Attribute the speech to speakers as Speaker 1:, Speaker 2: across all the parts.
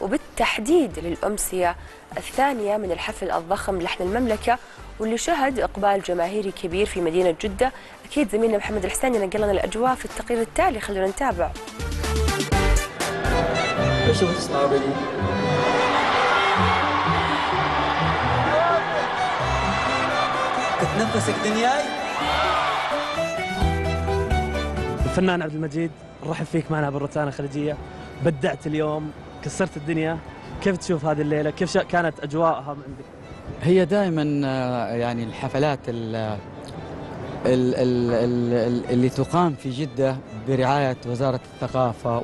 Speaker 1: وبالتحديد للأمسية الثانية من الحفل الضخم لحن المملكة واللي شهد إقبال جماهيري كبير في مدينة جدة. أكيد زميلنا محمد الحسيني نقل لنا الأجواء في التقرير التالي خلونا نتابع.
Speaker 2: تتنفسك دنياي؟
Speaker 3: الفنان عبد المجيد نرحب فيك معنا بالروتانا الخليجية. بدعت اليوم كسرت الدنيا؟ كيف تشوف هذه الليلة؟ كيف كانت أجواءها عندك؟
Speaker 4: هي دائما يعني الحفلات ال- ال- ال- ال- اللي تقام في جدة برعاية وزارة الثقافة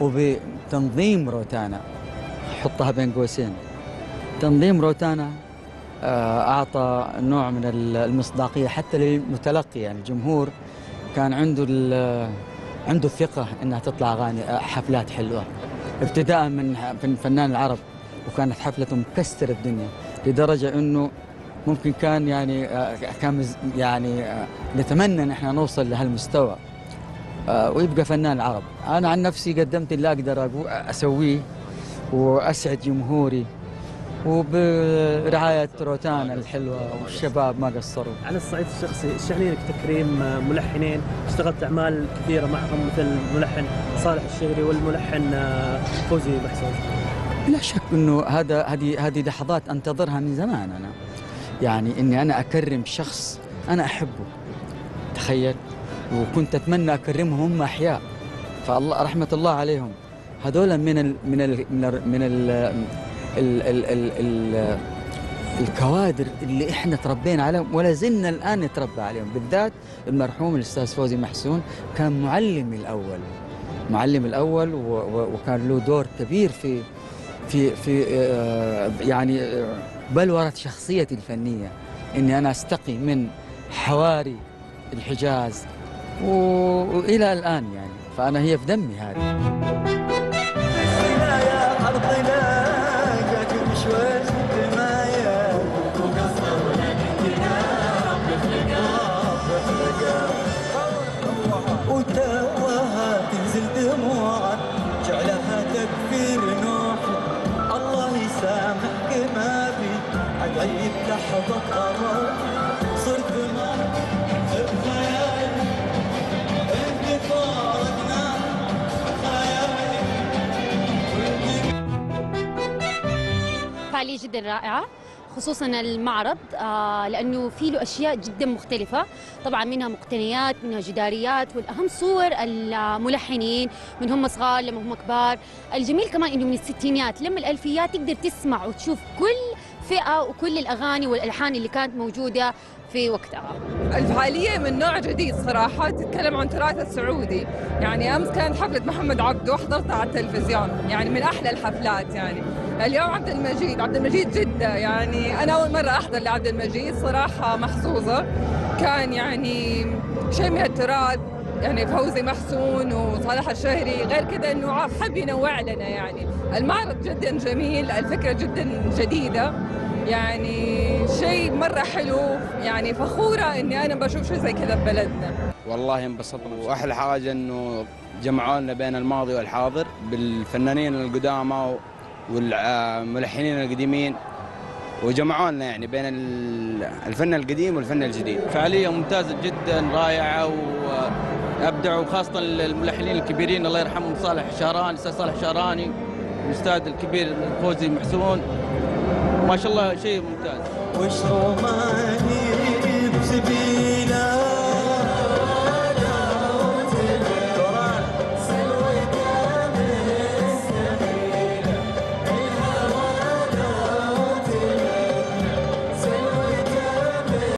Speaker 4: وبتنظيم روتانا. حطها بين قوسين. تنظيم روتانا آه، أعطى نوع من ال- المصداقية حتى للمتلقي. يعني الجمهور كان عنده عنده الثقة أنها تطلع أغاني آه، حفلات حلوة. ابتداء من من فنان العرب وكانت حفلته مكسر الدنيا لدرجة أنه ممكن كان يعني آه، كان يعني آه، نتمنى ان إحنا نوصل لهالمستوى. آه، ويبقى فنان العرب أنا عن نفسي قدمت اللي أقدر أسويه وأسعد جمهوري. وبرعاية روتانا الحلوة والشباب ما قصروا.
Speaker 3: على الصعيد الشخصي إيش يعني لك تكريم ملحنين؟ اشتغلت أعمال كثيره معهم مثل الملحن صالح الشهري والملحن آه، فوزي محسون
Speaker 4: لا شك إنه هذا هذه هذه لحظات أنتظرها من زمان أنا. يعني إني أنا أكرم شخص أنا أحبه. تخيل؟ وكنت أتمنى أكرمهم هم أحياء. فالله رحمة الله عليهم. هذول من ال من ال من ال من ال ال ال ال ال الكوادر اللي إحنا تربينا عليهم ولا زلنا الآن نتربى عليهم. بالذات المرحوم الأستاذ فوزي محسون كان معلمي الأول. معلم الأول وكان له دور كبير في في في آه، يعني آه، بلورة شخصيتي الفنية. إني أنا أستقي من حواري الحجاز و- وإلى الآن يعني. فأنا هي في دمي هذه.
Speaker 2: صرت معك بخيالي انت فارقنا
Speaker 5: فعالية جدا رائعة خصوصا المعرض آه لأنه في له أشياء جدا مختلفة. طبعا منها مقتنيات منها جداريات والأهم صور الملحنين من هم صغار لما هم كبار. الجميل كمان إنه من الستينيات لما الالفيات تقدر تسمع وتشوف كل فئة وكل الأغاني والألحان اللي كانت موجودة في وقتها.
Speaker 6: الفعالية من نوع جديد صراحة تتكلم عن تراث السعودي. يعني أمس كانت حفلة محمد عبده حضرتها على التلفزيون. يعني من أحلى الحفلات يعني. اليوم عبد المجيد عبد المجيد جدة. يعني أنا أول مرة أحضر لعبد المجيد صراحة محظوظة. كان يعني شيء من التراث. يعني فوزي محسون وصالح الشهري غير كذا إنه حب ينوع لنا يعني. المعرض جدا جميل الفكرة جدا جديدة. يعني شيء مرة حلو يعني فخورة إني أنا بشوف شيء زي كذا ببلدنا
Speaker 7: والله انبسطنا. وأحلى حاجة إنه جمعوا لنا بين الماضي والحاضر بالفنانين القدامى والملحنين القديمين وجمعوا لنا يعني بين ال- الفن القديم والفن الجديد.
Speaker 8: فعالية ممتازة جدا رائعة وأبدعوا خاصة الملحنين الكبيرين الله يرحمهم صالح الشهراني الأستاذ صالح الشهراني الأستاذ الكبير فوزي محسون. ما شاء الله شيء ممتاز.
Speaker 2: وش روماني بسبيله